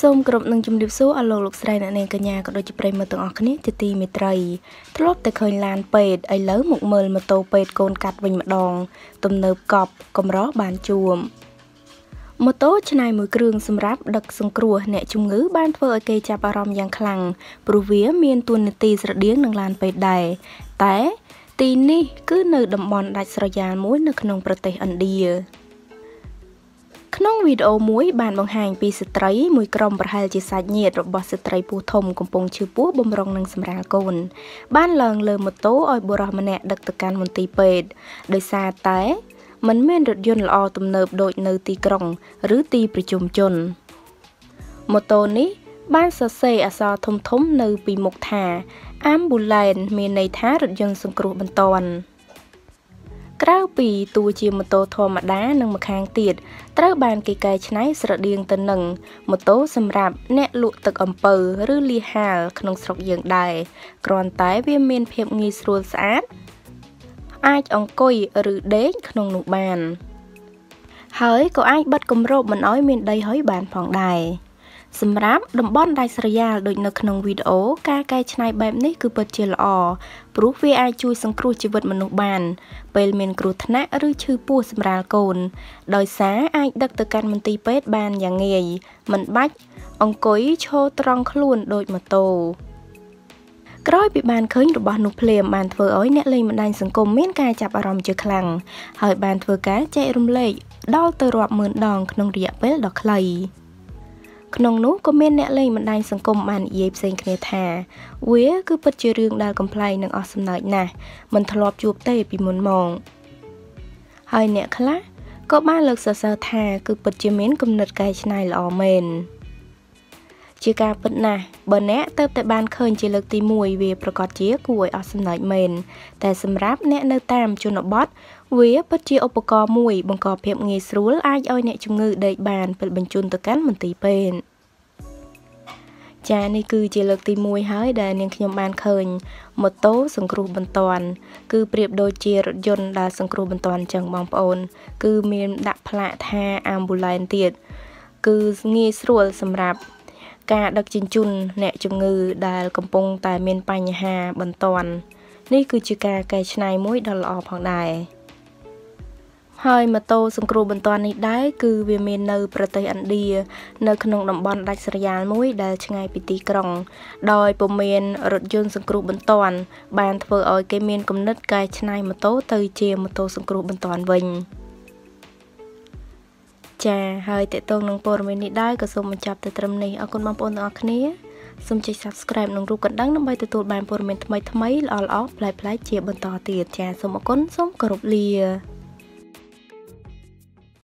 សូមគោរពនឹងជំរាបសួរអស់លោកលោកស្រីអ្នកនាងកញ្ញាក៏ដូចជាប្រិយមិត្តទាំងអស់គ្នាជាទីមេត្រីធ្លាប់តែឃើញឡានពេទ្យឥឡូវមកមើលម៉ូតូពេទ្យកូនកាត់វិញម្ដង ទំនើបកប់កម្របានជួមម៉ូតូឆ្នៃមួយគ្រឿងសម្រាប់ដឹកសង្គ្រោះអ្នកជំងឺបានធ្វើឲ្យគេចាប់អារម្មណ៍យ៉ាងខ្លាំងព្រោះវាមានទួនាទីស្រដៀងនឹងឡានពេទ្យដែរតែទីនេះគឺនៅតំបន់ដាច់ស្រយាលមួយនៅក្នុងប្រទេសឥណ្ឌា ក្នុងវីដេអូមួយបានបង្ហាញពីស្ត្រីមួយក្រុមប្រហែលជាសាច់ញាតិរបស់ស្ត្រីពោះធំកំពុងឈឺពោះបំរុងនឹងសម្រាលកូន បានឡើងលើម៉ូតូឲ្យបុរសម្នាក់ដឹកទៅកាន់មន្ទីរពេទ្យដោយសារតែมันមានរថយន្តល្អទំនើបដូចនៅទីក្រុង ឬទីប្រជុំជនម៉ូតូនេះបានសរសេរអក្សរធំៗនៅពីមុខថា Ambulance មានន័យថារថយន្តសង្គ្រោះបន្ទាន់ ក្រៅពីតួជាម៉ូតូធម្មតានិងម្ខាងទៀតត្រូវបានគេកែច្នៃស្រដៀងទៅនឹងម៉ូតូសម្រាប់អ្នកលក់ទឹកអំពៅឬលីហាលក្នុងស្រុកយើងដែរគ្រាន់តែវាមានភាពងាយស្រួលស្អាតអាចអង្គុយឬដេកក្នុងនោះបាន ហើយក៏អាចបិទគម្របមិនឲ្យមានដីហុយបានផងដែរ សម្រាប់តំបន់ដាច់ស្រយាលដូចនៅក្នុងវីដេអូការកែច្នៃបែបនេះគឺពិតជាល្អព្រោះវាអាចជួយសង្គ្រោះជីវិតមនុស្សបាន ពេលមានគ្រោះថ្នាក់ឬឈឺពោះសម្រាលកូន ដោយសារអាចដឹកទៅកាន់មន្ទីរពេទ្យបានយ៉ាងងាយមិនបាច់អង្គុយឈរត្រង់ខ្លួនដូចម៉ូតូក្រោយពីបានឃើញរបស់នោះភ្លាមបានធ្វើឲ្យអ្នកលេងបណ្ដាញសង្គមមានការចាប់អារម្មណ៍ជាខ្លាំងហើយបានធ្វើការចែករំលែកដល់ទៅរាប់ម៉ឺនដងក្នុងរយៈពេលដ៏ខ្លី។ ក្នុងនោះក៏មានអ្នកលេងបណ្ដាញសង្គមបាននិយាយផ្សេងគ្នាថា វាគឺពិតជារឿងដែលកំ pl ែងនិងអស់សំណើចណាស់មិនធ្លាប់ជួបទេពីមុនមកហើយអ្នកខ្លះក៏បានលើកសរសើរថាគឺពិតជាមានគំនិតកែច្នៃល្អមែនជាការពិតណាស់បើអ្នកទៅតែបានឃើញជាលើកទី1វាប្រកាសជាគួរឲ្យអស់សំណើចមែនតែសម្រាប់អ្នកនៅតាមជនបទវាពិតជាឧបករណ៍មួយបង្កភាពងាយស្រួលអាចឲ្យអ្នកជំងឺដេកបានពេលបញ្ជូនទៅកាន់មន្ទីរពេទ្យ ចានេះគឺជាលើកទី1ហើយដែលនាងខ្ញុំបានឃើញម៉ូតូសង្គ្រោះបន្ទាន់គឺប្រៀបដូចជារថយន្តដែលសង្គ្រោះបន្ទាន់អញ្ចឹងបងប្អូន គឺមានដាក់ផ្លាកថា ambulance ទៀតគឺងាយស្រួលសម្រាប់ការដឹកជញ្ជូនអ្នកជំងឺដែលកំពុងតែមានបញ្ហាបន្ទាន់នេះគឺជាការកែច្នៃមួយដ៏ល្អផងដែរ ហើយម៉ូតូសង្គ្រោះបន្ទាន់នេះដែរគឺវាមាននៅ ប្រទេសឥណ្ឌានៅក្នុងតំបន់ដាច់ស្រយាលមួយដែលឆ្ងាយពីទីក្រុង ដោយពុំមានរថយន្តសង្គ្រោះបន្ទាន់បានធ្វើឲ្យគេមានគំនិតកែច្នៃម៉ូតូទៅជាម៉ូតូសង្គ្រោះបន្ទាន់វិញចាហើយតេតងនឹងព័ត៌មាននេះដែរក៏សូមបញ្ចប់ទៅត្រឹមនេះអរគុណបងប្អូនទាំងអស់គ្នាសូមចុច Subscribe និងរូបកណ្ដឹងដើម្បីទទួលបានព័ត៌មានថ្មីៗល្អៗប្លែកៗជាបន្តទៀតចាសូមអរគុណសូមគោរពលា